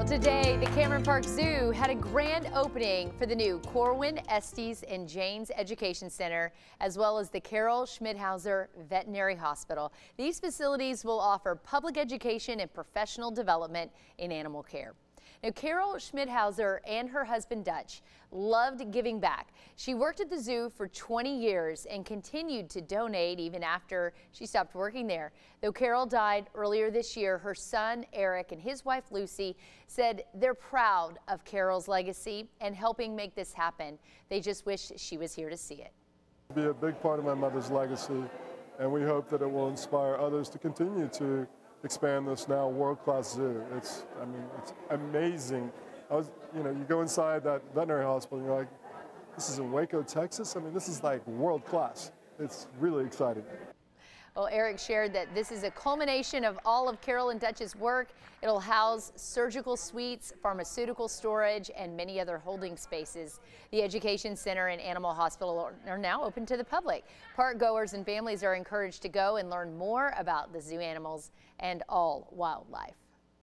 Well, today, the Cameron Park Zoo had a grand opening for the new Corwin, Estes, and Janes Education Center, as well as the Carol Schmidhauser Veterinary Hospital. These facilities will offer public education and professional development in animal care. Now, Carol Schmidhauser and her husband Dutch loved giving back. She worked at the zoo for 20 years and continued to donate even after she stopped working there. Though Carol died earlier this year, her son Eric and his wife Lucy said they're proud of Carol's legacy and helping make this happen. They just wish she was here to see it. Be a big part of my mother's legacy, and we hope that it will inspire others to continue to expand this now world-class zoo. It's, I mean, it's amazing. I was, you know, you go inside that veterinary hospital and you're like, this is in Waco, Texas? I mean, this is like world-class. It's really exciting. Well, Eric shared that this is a culmination of all of Carol and Dutch's work. It'll house surgical suites, pharmaceutical storage, and many other holding spaces. The Education Center and Animal Hospital are now open to the public. Park goers and families are encouraged to go and learn more about the zoo animals and all wildlife.